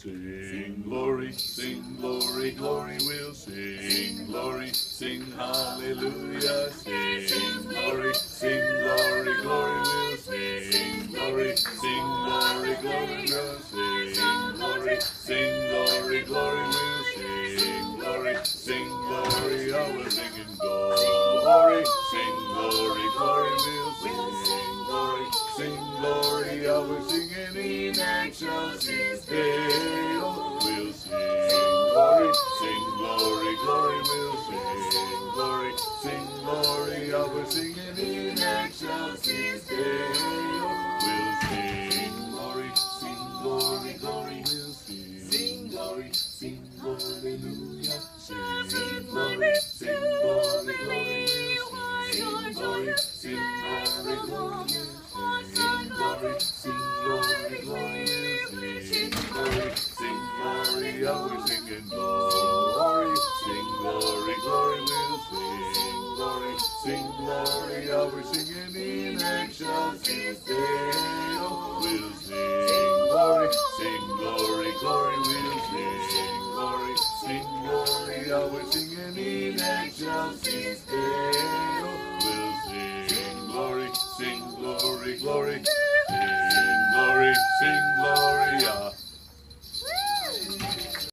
sing glory, sing glory, glory, we'll sing. Glory, sing hallelujah, sing glory, sing glory, glory, we'll sing. Glory, sing glory, glory, we'll sing. Glory, sing glory, glory, we'll sing. Glory, sing glory, oh, sing glory, oh, we're singing in excelsis Deo, we'll sing glory, sing glory, glory, we'll sing glory, sing glory, oh, we're singing in excelsis Deo, we'll sing glory, sing glory, glory, we'll sing, sing glory, sing hallelujah, glory, oh, we're singing glory, sing glory, glory, we'll sing glory, sing glory, oh, we're singing in excelsis Deo, we'll sing glory, sing glory, glory, we'll sing glory, sing glory, oh, we're singing in excelsis Deo, we'll sing glory, sing glory, glory, sing glory, sing